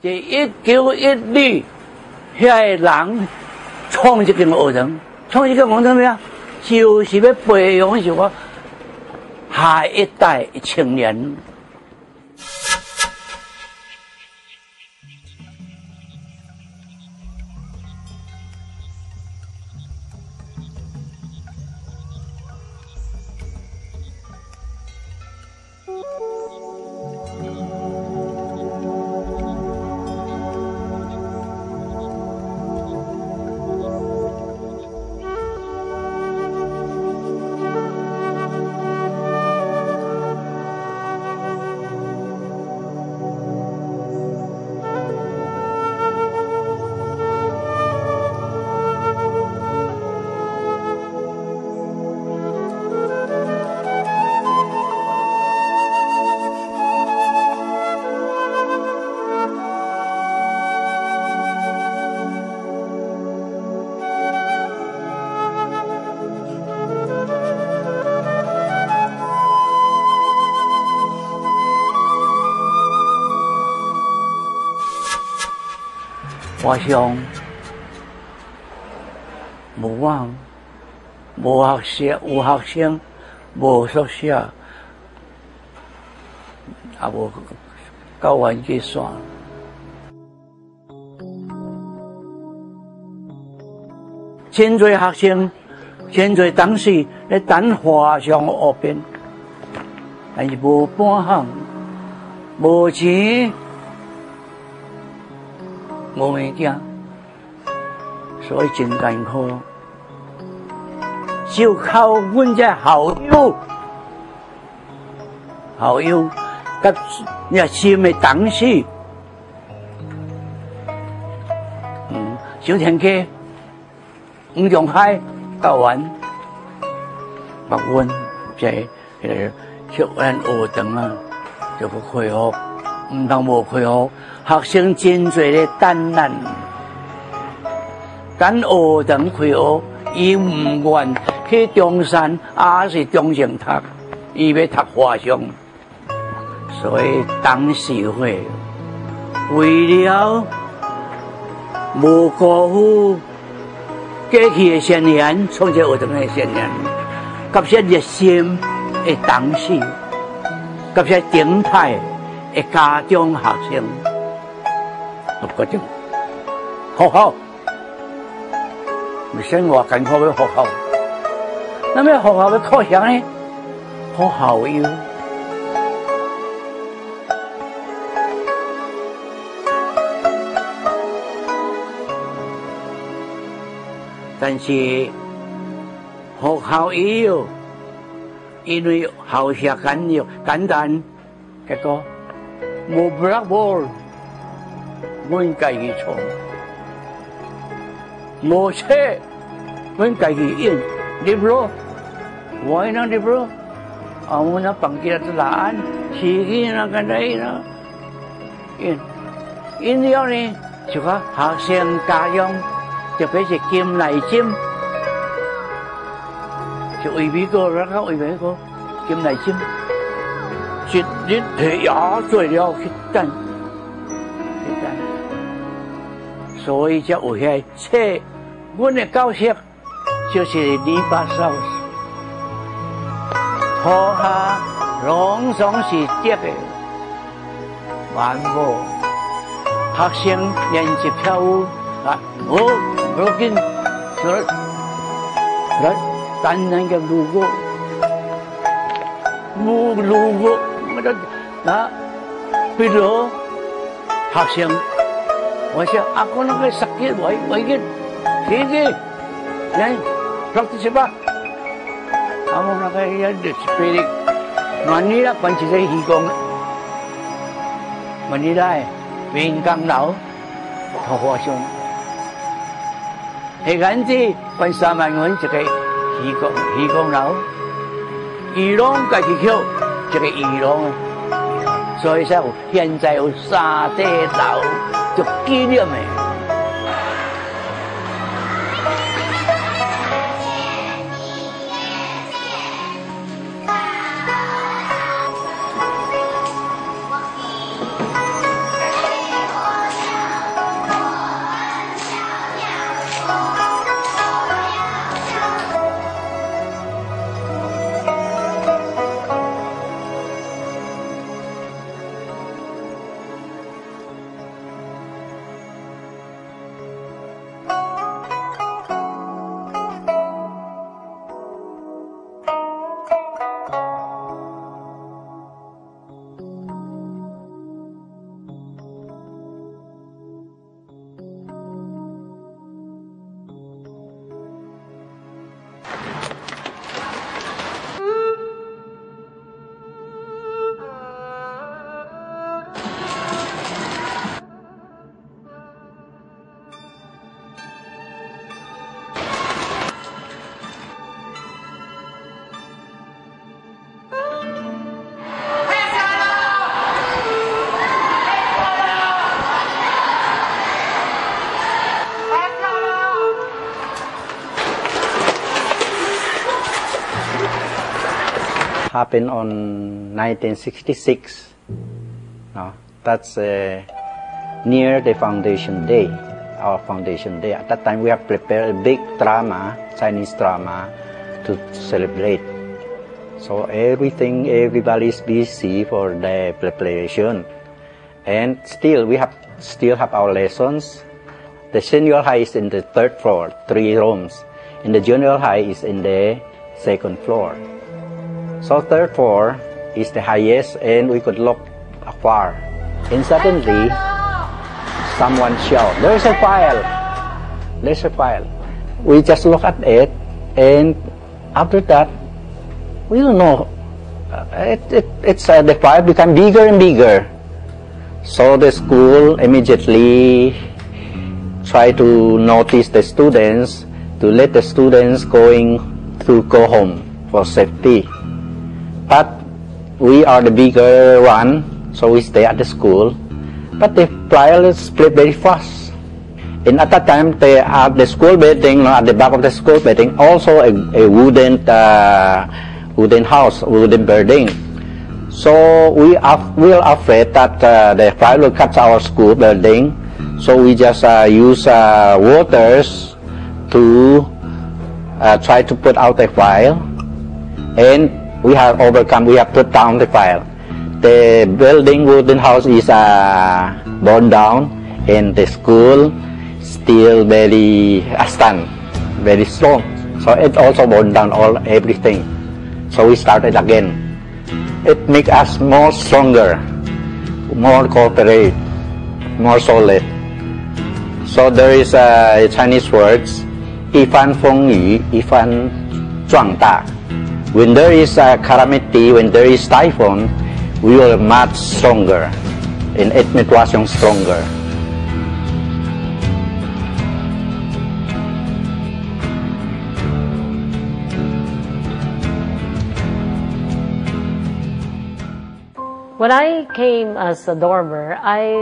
这一九一二，遐个人创一间学堂，创一个学堂咩啊？就是要培养什么下一代青年。我想无望，无学生，无学生，无宿舍，也无教员计算。真侪学生，真侪同事咧等画上学边，但是无半项，无钱。无物件，所以真艰苦。就靠阮这好友、好友，甲热心的同事，嗯，小田溪、吴仲海、教完，把阮这呃，学完学堂啊，就不恢复，唔通无开学。学生真侪咧等咱，等学堂开学，伊唔愿去中山，也是中正读，伊要读华商，所以当时会为了无辜负过去的先年，创这学堂的先年，甲些热心的同事，甲些顶派的家长学生。六个钟，学校，生活艰苦要学校，那么学校要靠啥呢？靠校友。但是学校也有，因为校舍简约简单，结果 ngô black ball ngôn cái gì chồng ngô xe ngôn cái gì yên. Đi bro why not đi bro ông nó bằng kia là ăn chỉ cái nó cái đấy nó yên. Yên đi ông đi. Chỉ học sinh cá nhân chỉ phải chỉ kim này chim. Chỉ ủy bí cô, rất các ủy bí cô. Kim này chim. 一日提牙做了去等。所以才有遐册，阮的教室就是泥巴扫，涂下拢总是叠的，完无学生练习跳舞啊，无无紧，来来单人嘅路过，路路过，我得啊，比如学生。我想，aku nak sakit, baik, baik, sige, yan, practice ba? Amo na kaya yan, spirit. Manila, pansi sa higong. Manila eh, bên căng não, thọ hoa sung. Thì gắn gì, quan sa mà ngưỡng cho cái higong, higong não. Y long cái kỳ khiêu, 这个鱼龙，所以说现在有沙地岛就纪念诶。Happened on 1966. No, that's uh, near the foundation day, our foundation day. At that time, we have prepared a big drama, Chinese drama, to celebrate. So everything, everybody is busy for the preparation, and still we have still have our lessons. The senior high is in the third floor, three rooms, and the junior high is in the second floor. So third floor is the highest, and we could look afar. And suddenly, someone shout, "There's a file! There's a file!" We just look at it, and after that, we don't know. Uh, it, it, it's uh, the fire become bigger and bigger. So the school immediately try to notice the students to let the students going to go home for safety. But we are the bigger one, so we stay at the school. But the fire split very fast. And at that time, they at the school building, at the back of the school building, also a, a wooden uh, wooden house, wooden building. So we are we are afraid that uh, the fire will catch our school building. So we just uh, use uh, waters to uh, try to put out the fire, and we have overcome. We have put down the fire. The building wooden house is uh, burned down, and the school still very uh, stand, very strong. So it also burned down all everything. So we started again. It makes us more stronger, more cooperate, more solid. So there is a Chinese words, 一帆风雨,一帆壮大. When there is a calamity, when there is typhoon, we will much stronger. And makes us stronger. When I came as a dormer, I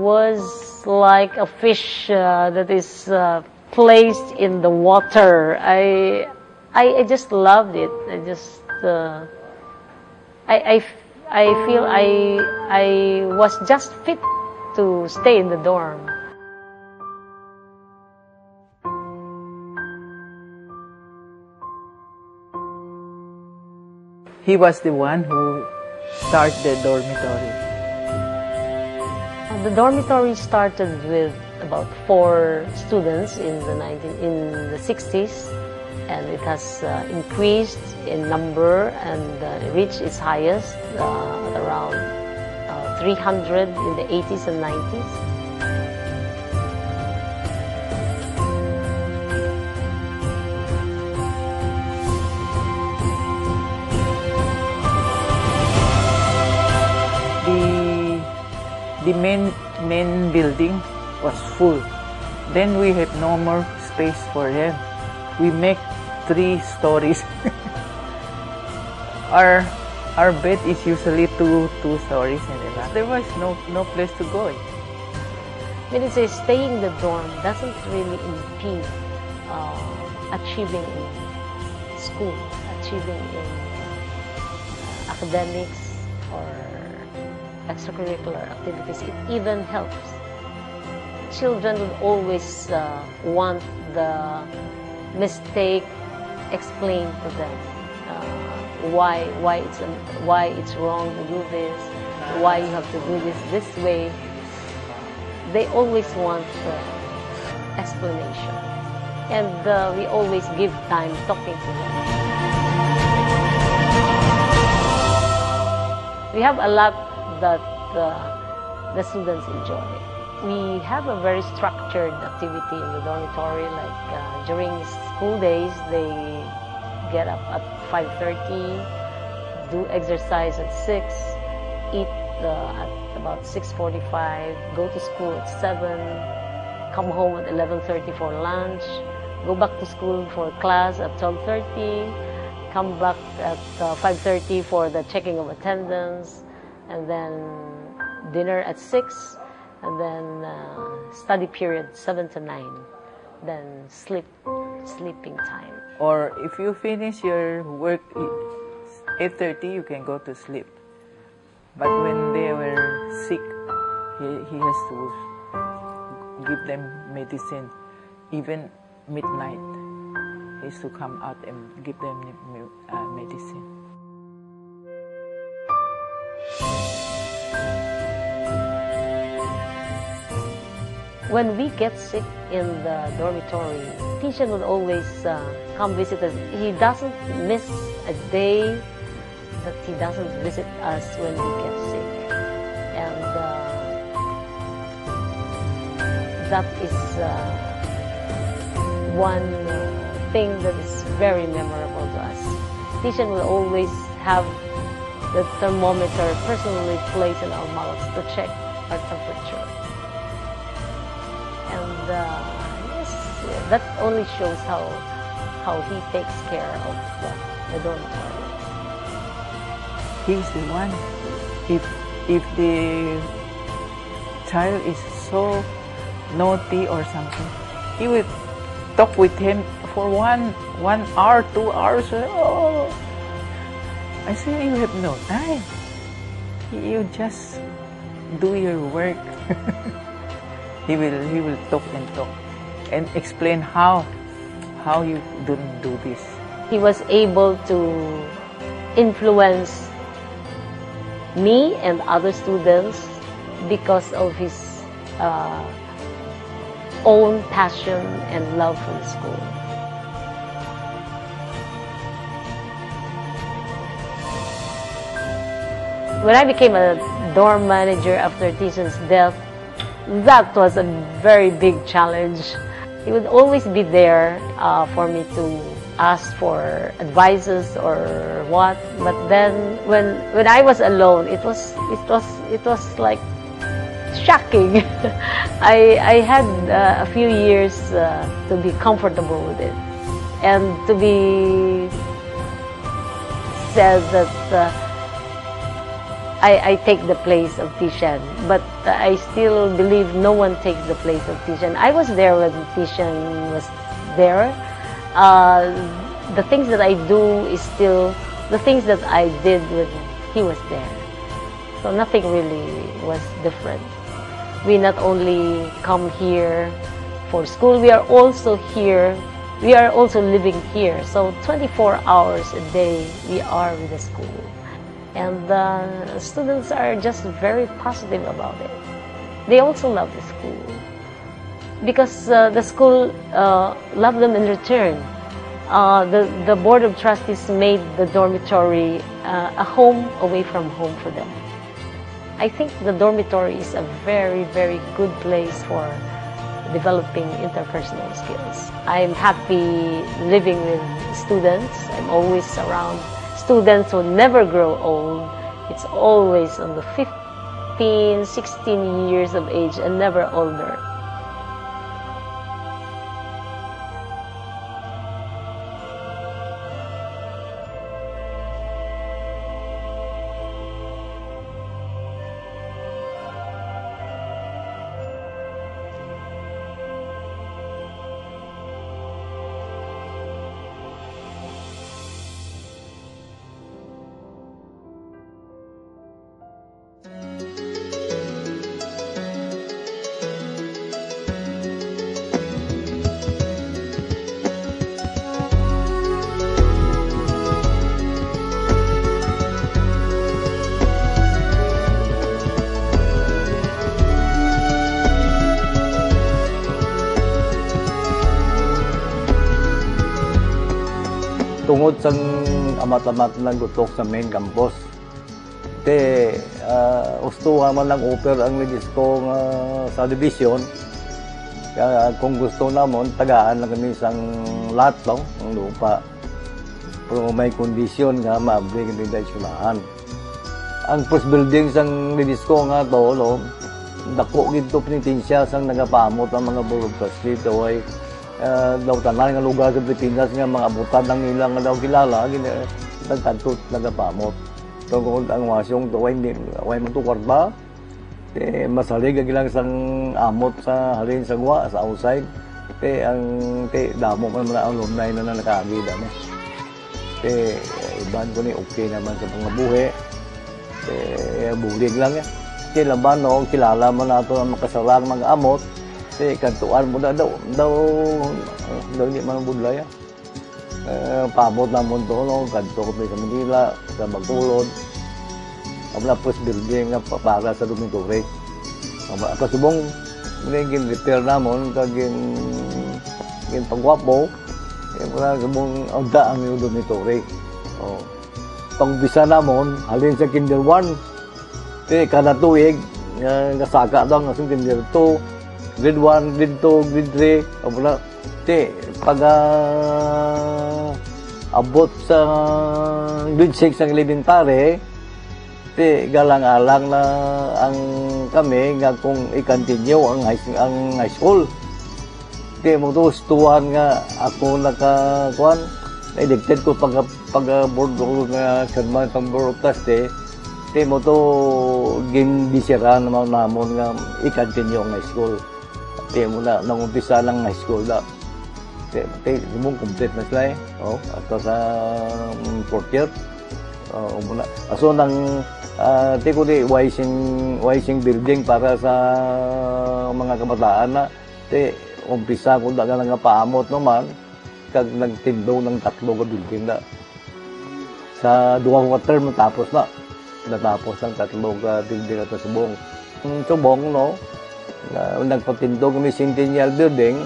was like a fish uh, that is uh, placed in the water. I, I, I just loved it. I just, uh, I, I, I feel I, I was just fit to stay in the dorm. He was the one who started the dormitory. The dormitory started with about four students in the 19, in the 60s, and it has uh, increased in number and uh, reached its highest uh, around uh, 300 in the 80s and 90s. The the main main building was full. Then we had no more space for them. We make three stories. our our bed is usually two two stories and there was no no place to go. Says staying in the dorm doesn't really impede uh, achieving in school, achieving in academics or extracurricular activities. It even helps. Children will always uh, want the mistake explained to them. Uh, why why it's why it's wrong to do this, why you have to do this this way. They always want uh, explanation, and uh, we always give time talking to them. We have a lot that uh, the students enjoy. We have a very structured activity in the dormitory. Like uh, during school days, they get up at 5:30, do exercise at 6, eat uh, at about 6:45, go to school at 7, come home at 11:30 for lunch, go back to school for class at 12:30, come back at uh, 5:30 for the checking of attendance, and then dinner at 6, and then uh, study period 7 to 9, then sleep, sleeping time. Or if you finish your work 8.30 you can go to sleep. But when they were sick, he, he has to give them medicine. Even midnight, he has to come out and give them uh, medicine. When we get sick in the dormitory, Tishan would always uh, come visit us. He doesn't miss a day that he doesn't visit us when we get sick. And uh, that is uh, one thing that is very memorable to us. Tishan will always have the thermometer personally placed in our mouths to check our temperature. That only shows how how he takes care of the, the dormitory. He's the one. If if the child is so naughty or something, he will talk with him for one one hour, two hours. Oh, I say you have no time. You just do your work. he will he will talk and talk and explain how how you don't do this. He was able to influence me and other students because of his uh, own passion and love for the school. When I became a dorm manager after Tishan's death, that was a very big challenge. He would always be there uh, for me to ask for advices or what. But then when when I was alone, it was it was it was like shocking. I I had uh, a few years uh, to be comfortable with it, and to be said that. I, I, take the place of Tishan, but I still believe no one takes the place of Tishan. I was there when Tishan was there. Uh, the things that I do is still the things that I did when he was there. So nothing really was different. We not only come here for school, we are also here, we are also living here. So 24 hours a day we are with the school and students are just very positive about it. They also love the school because uh, the school uh, loved them in return. Uh, the, the Board of Trustees made the dormitory uh, a home away from home for them. I think the dormitory is a very, very good place for developing interpersonal skills. I'm happy living with students. I'm always around students will never grow old. It's always on the 15, 16 years of age and never older. Tungod sa amat-amat ng gutok sa main campus. Te, uh, ustuha man lang offer ang ko nga sa division. Kaya kung gusto namon, tagaan lang kami isang lot lang, ang lupa. Pero may kondisyon nga, maabli kami dahil sulahan. Ang first building sang ko nga to, lo, dako gito penitensya sang nagapamot ang mga burugtas dito ay uh, daw tanan nga lugar sa Pilipinas nga mga abutan ng ilang daw kilala gina nagkantot nagapamot so kung ang wasyong to ay way mo to kwarta te masalig ang ilang sang amot sa halin sa gwa sa outside te ang te damo man mga alumni na nakagi dami Eh, iban ko ni okay naman sa mga buhi. Eh, bulig lang yan. Kasi laban no, kilala mo na ito ang makasarang mga amot. Eh, kantuan mo na daw. Daw, daw hindi man budlay. Eh, pamot na mo ito, no? Kanto ko sa Manila, sa Bagulod. Ang tapos building nga pa- para sa dormitory. Ang kasubong, naging repair na mo, kaging yung pagwapo, yung mga sabong ang yung dormitory. Oh. Pang bisa namon, halin sa kinder 1, ti kada tuig, nga nasaka daw nga sa kinder 2, grade 1, grade 2, grade 3, amo na, ti pag ah, abot sa grade 6 ng elementary, ti galang-alang na ang kami nga kung i-continue ang high, ang high school. Di mo to tuwan nga ako naka kuan elected ko pag pag board ko nga chairman ng board of trustee di mo to gin disira naman namon nga i-continue ang high school. Di mo na nangumpisa lang high school da. Di, di, di mo complete na sila eh. Oh, ato sa um, fourth year. Oh, muna. Aso nang uh, di ko di wising wising building para sa mga kabataan na di umpisa ko daga nga paamot naman kag nagtindog ng tatlo ka building na sa duwa ko term tapos na natapos ng tatlo ka building at subong yung subong no na nagpatindog kami centennial building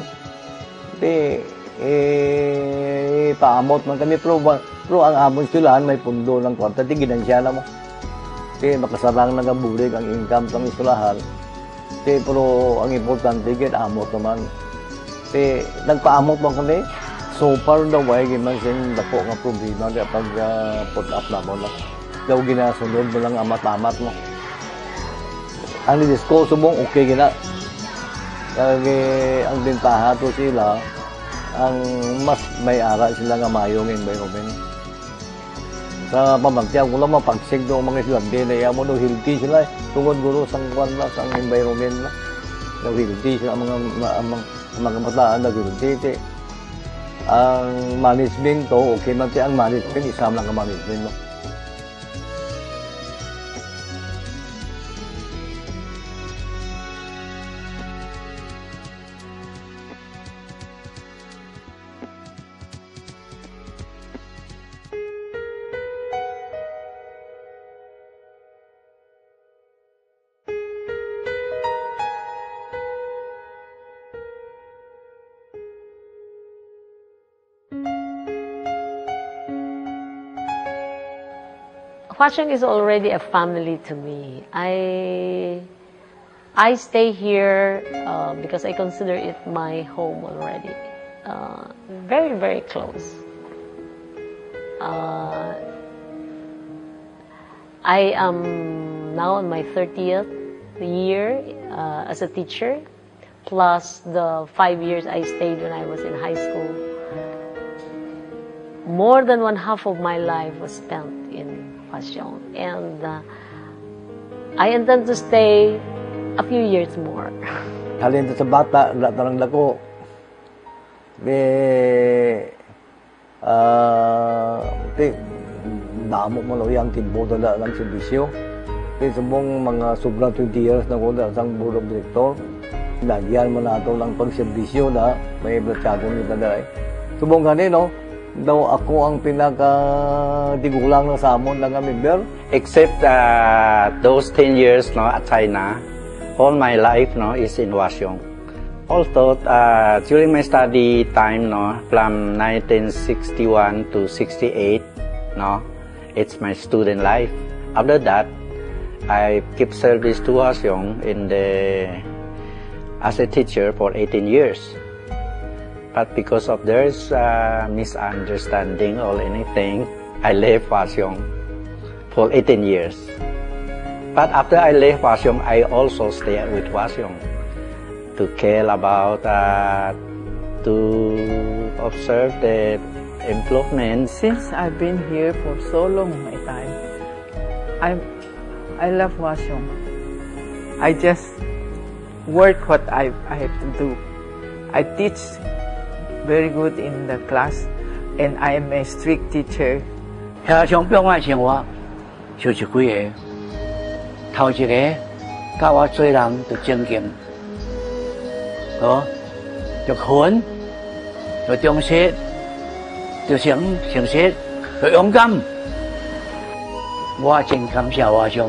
di eh, paamot man kami. Pero, pero ang amon silahan may pundo ng kwarta di ginansya na mo. Di makasarang nagabulig ang income ng isulahan di pero ang importante gid amot naman. Di nagpaamot man kami. So far the way giman sin dako nga problema di pag uh, put up na mo lang daw ginasunod mo lang amat-amat mo ang didisko mong okay gina kaya ang bentaha to sila ang mas may ara sila nga mayong environment sa pamagtiyan ko lang mapagsig do mga estudyante na iya mo do healthy sila eh. tungod guro sang kwan na sang environment na. Daw healthy sila mga mga, mga mataan na healthy ang management to okay man ang management isam lang ang management no Hua Siong is already a family to me. I I stay here uh, because I consider it my home already. Uh, very very close. Uh, I am now in my 30th year uh, as a teacher, plus the five years I stayed when I was in high school. More than one half of my life was spent passion. And uh, I intend to stay a few years more. Talento sa bata, lahat ng lako. May, uh, te, damo mo lo yung timboda na ng servisyo. Kasi mong mga sobra 20 years na ko na isang board of director, lagyan mo na ito ng pagservisyo na may blasyado nito na eh. Subong ganin, no? Daw ako ang pinaka tigulang ng samon nga member Except uh, those 10 years no, at China, all my life no, is in Hwaseong. Also, uh, during my study time, no, from 1961 to 68, no, it's my student life. After that, I keep service to Hwaseong in the as a teacher for 18 years. But because of there's misunderstanding or anything, I left Hua Siong for 18 years. But after I left Hua Siong, I also stayed with Hua Siong to care about, uh, to observe the improvement. Since I've been here for so long, my time, I I love Hua Siong. I just work what I, I have to do. I teach very good in the class, and I am a strict teacher. 遐上表演生活就是几个，头一个教我做人就正经，哦，就狠，就忠实，就诚诚实，就勇敢。我真感谢我上，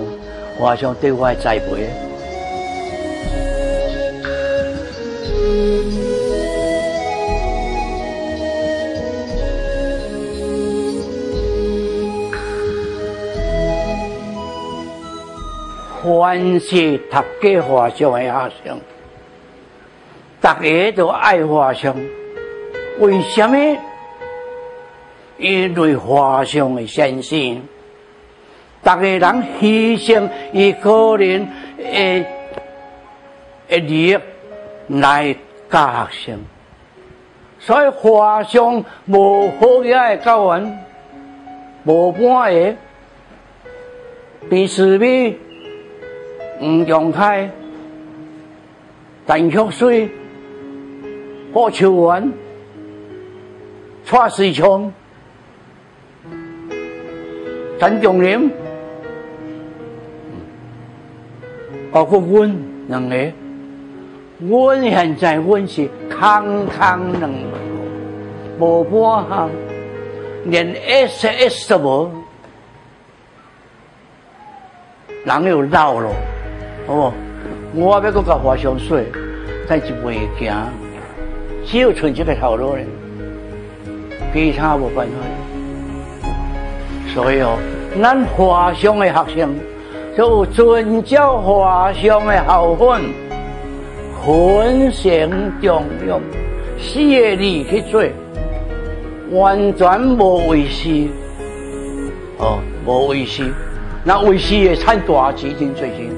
我上对我的栽培。凡是读过华商的学生，大家都爱华商。为什么？因为华商的先生，大个人牺牲伊个人的的利益来教学生，所以华商无好嘢的教员，无半个，比视比。吴永泰、陈旭水、郭秋文、蔡世昌、陈仲林，包括阮两个，阮现在阮是康康两个，无半项，连 S S 都无，人又老了。哦，我要搁甲华商说，但是袂行，只有剩这个头路咧，其他无办法。所以哦，咱华商的学生就遵照华商的校训，浑身重用，四个字去做，完全无为师。哦，无为师，那为师会赚大钱，真最钱。